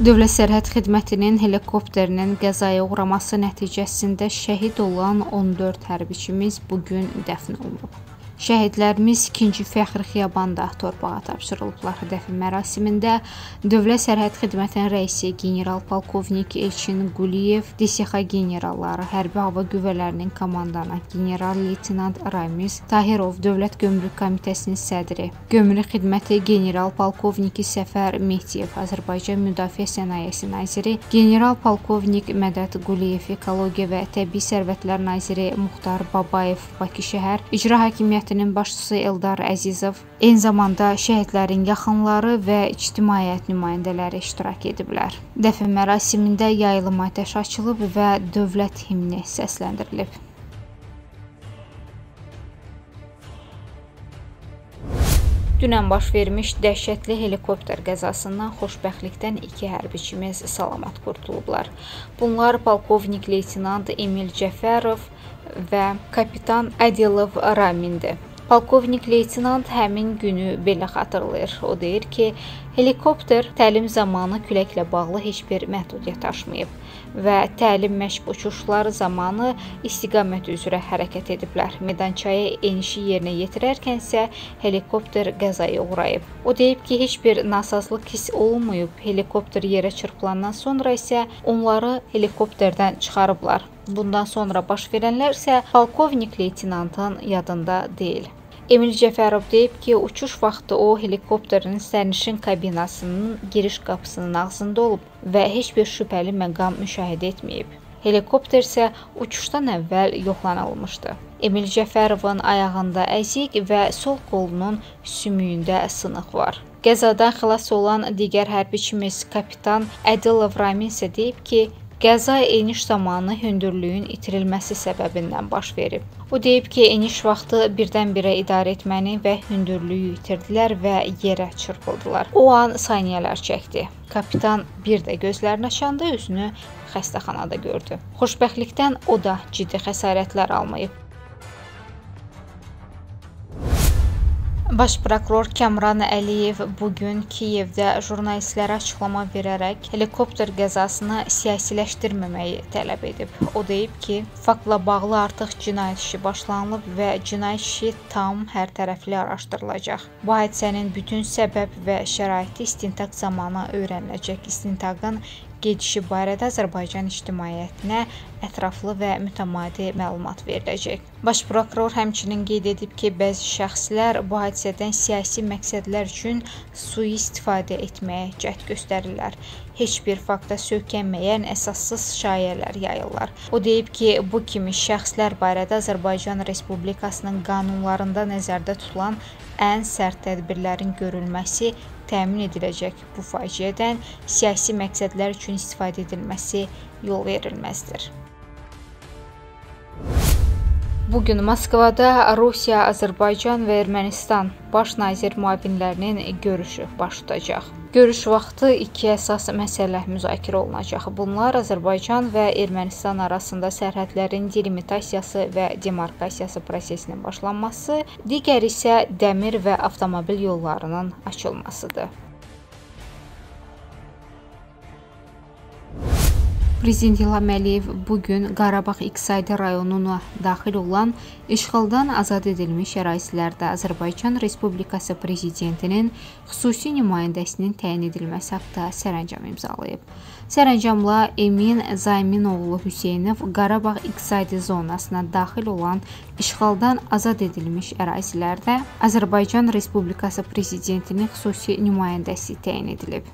Dövlət Sərhəd Xidmətinin helikopterinin qəzaya uğraması nəticəsində şəhid olan 14 hərbiçimiz bu gün dəfn olunub. Şəhidlərimiz 2-ci fəxri xiyabanda torpağa tapşırılıblar. Dəfn mərasimində Dövlət Sərhəd Xidmətinin rəisi general-polkovnik Elçin Quliyev, DSX generalları, Hərbi Hava Qüvvələrinin komandanı general-leytenant Ramiz Tahirov, Dövlət Gömrük Komitəsinin sədri, Gömrük Xidməti general-polkovniki Səfər Mehdiyev, Azərbaycan Müdafiə Sənayesi naziri general-polkovnik Mədəd Quliyev, Ekologiya və Təbii Sərvətlər naziri Muxtar Babayev, Bakı şəhər İcra Hakimiyyəti Cəmiyyətinin başçısı Eldar Əzizov, eyni zamanda şəhidlərin yaxınları və ictimaiyyət nümayəndələri iştirak ediblər. Dəfn mərasimində yayılım atəş açılıb və dövlət himni səsləndirilib. Dünən baş vermiş dəhşətli helikopter qəzasından xoşbəxtlikdən iki hərbiçimiz salamat qurtulublar. Bunlar polkovnik leytenant Emil Cəfərov və kapitan Adilov Ramindir. Polkovnik leytenant həmin günü belə xatırlayır. O deyir ki, helikopter təlim zamanı küləklə bağlı heç bir məhdudiyyət aşmayıb və təlim məşq uçuşları zamanı istiqamət üzrə hərəkət ediblər. Meydançaya enişi yerinə yetirərkən isə helikopter qəzaya uğrayıb. O deyib ki, heç bir nasazlıq hiss olunmayıb. Helikopter yerə çırpılandan sonra isə onları helikopterdən çıxarıblar. Bundan sonra baş verənlər isə polkovnik leytenantın yadında deyil. Emil Cəfərov deyib ki, uçuş vaxtı o helikopterin sərnişin kabinasının giriş qapısının ağzında olub və heç bir şübhəli məqam müşahidə etməyib. Helikopter isə uçuşdan əvvəl yoxlanılmışdı. Emil Cəfərovun ayağında əzik və sol qolunun sümüyündə sınıq var. Qəzadan xilas olan digər hərbiçimiz kapitan Ədilov Ramin isə deyib ki, Qəza eniş zamanı hündürlüyün itirilməsi səbəbindən baş verib. O deyib ki, eniş vaxtı birdən-birə idarə etməni və hündürlüyü itirdilər və yerə çırpıldılar. O an saniyələr çəkdi. Kapitan bir də gözlərini açanda özünü xəstəxanada gördü. Xoşbəxtlikdən o da ciddi xəsarətlər almayıb. Baş prokuror Kəmran Əliyev bu gün Kiyevdə jurnalistlərə açıqlama verərək helikopter qəzasını siyasiləşdirməməyi tələb edib. O deyib ki, faktla bağlı artıq cinayət işi başlanılıb və cinayət işi tam hər tərəfli araşdırılacaq. Bu hadisənin bütün səbəb və şəraiti istintaq zamanı öyrəniləcək. İstintaqın gedişi barədə Azərbaycan ictimaiyyətinə ətraflı və mütəmadi məlumat veriləcək. Baş prokuror həmçinin qeyd edib ki, bəzi şəxslər bu hadisədən siyasi məqsədlər üçün sui-istifadə etməyə cəhd göstərirlər. Heç bir fakta söykənməyən əsassız şayələr yayırlar. O deyib ki, bu kimi şəxslər barədə Azərbaycan Respublikasının qanunlarında nəzərdə tutulan ən sərt tədbirlərin görülməsi təmin ediləcək. Bu faciədən siyasi məqsədlər üçün istifadə edilməsi yol verilməzdir. Bu gün Moskvada Rusiya, Azərbaycan və Ermənistan baş nazir müavinlərinin görüşü baş tutacaq. Görüş vaxtı iki əsas məsələ müzakirə olunacaq. Bunlar Azərbaycan və Ermənistan arasında sərhədlərin delimitasiyası və demarkasiyası prosesinin başlanması, digəri isə dəmir və avtomobil yollarının açılmasıdır. Prezident İlham Əliyev bu gün Qarabağ iqtisadi rayonuna daxil olan işğaldan azad edilmiş ərazilərdə Azərbaycan Respublikası prezidentinin xüsusi nümayəndəsinin təyin edilməsi haqqında sərəncam imzalayıb. Sərəncamla Emin Zayminoğlu Hüseynov Qarabağ iqtisadi zonasına daxil olan işğaldan azad edilmiş ərazilərdə Azərbaycan Respublikası prezidentinin xüsusi nümayəndəsi təyin edilib.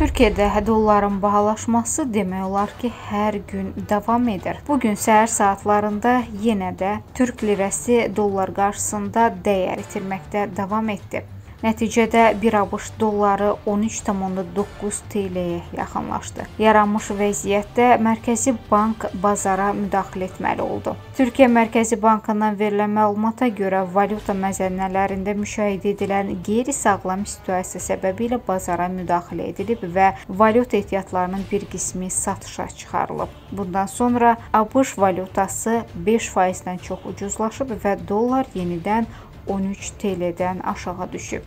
Türkiyədə dolların bahalaşması demək olar ki, hər gün davam edir. Bu gün səhər saatlarında yenə də Türk lirəsi dollar qarşısında dəyər itirməkdə davam etdi. Nəticədə 1 ABŞ dolları 13.9 TL-yə yaxınlaşdı. Yaranmış vəziyyətdə Mərkəzi Bank bazara müdaxilə etməli oldu. Türkiyə Mərkəzi Bankından verilən məlumata görə valyuta məzənnələrində müşahidə edilən qeyri-sağlam situasiya səbəbilə bazara müdaxilə edilib və valyuta ehtiyatlarının bir qismi satışa çıxarılıb. Bundan sonra ABŞ valyutası 5%-dən çox ucuzlaşıb və dollar yenidən 13 TL-dən aşağı düşüb.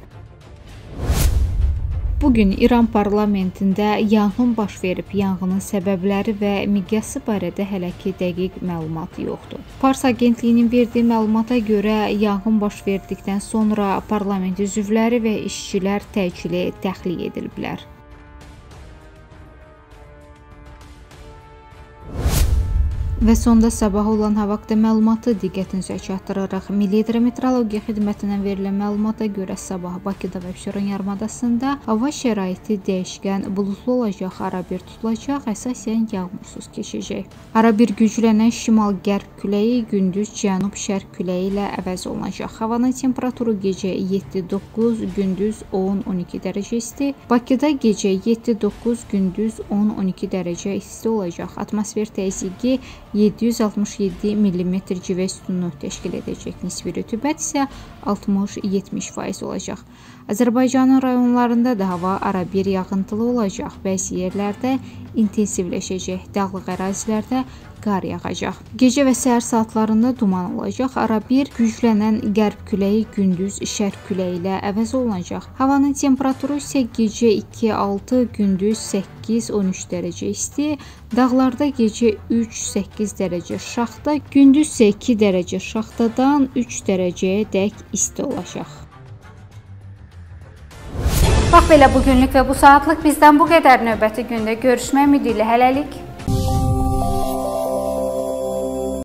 Bu gün İran parlamentində yanğın baş verib. Yanğının səbəbləri və miqyası barədə hələ ki dəqiq məlumat yoxdur. Fars agentliyinin verdiyi məlumata görə yanğın baş verdikdən sonra parlament üzvləri və işçilər təcili təxliyə ediliblər. Və sonda sabah olan hava haqqında məlumatı diqqətinizə çatdırırıq. Milli Hidrometeorologiya Xidmətindən verilən məlumata görə sabah Bakıda və Abşeron yarımadasında hava şəraiti dəyişkən, buludlu olacaq, arabir tutulacaq, əsasən yağmursuz keçəcək. Arabir güclənən şimal-qərb küləyi gündüz cənub-şərq küləyi ilə əvəz olunacaq. Havanın temperaturu gecə 7-9, gündüz 10-12 dərəcə isti. Bakıda gecə 7-9, gündüz 10-12 dərəcə isti olacaq. Atmosfer təzyiqi 767 mm civə sütunu təşkil edəcək. Nisbi rütubət isə 60-70% olacaq. Azərbaycanın rayonlarında da hava arabir yağıntılı olacaq. Bəzi yerlərdə intensivləşəcək. Dağlıq ərazilərdə qar yağacaq. Gecə və səhər saatlarında duman olacaq. Arabir güclənən qərb küləyi gündüz şərq küləyi ilə əvəz olunacaq. Havanın temperaturu isə gecə 2-6, gündüz 8-13 dərəcə isti, dağlarda gecə 3-8 dərəcə şaxta, gündüz isə 2 dərəcə şaxtadan 3 dərəcəyə dək isti olacaq. Bax belə bu günlük və bu saatlıq bizdən bu qədər növbəti gündə görüşmək ümidi ilə hələlik